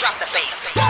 drop the bass.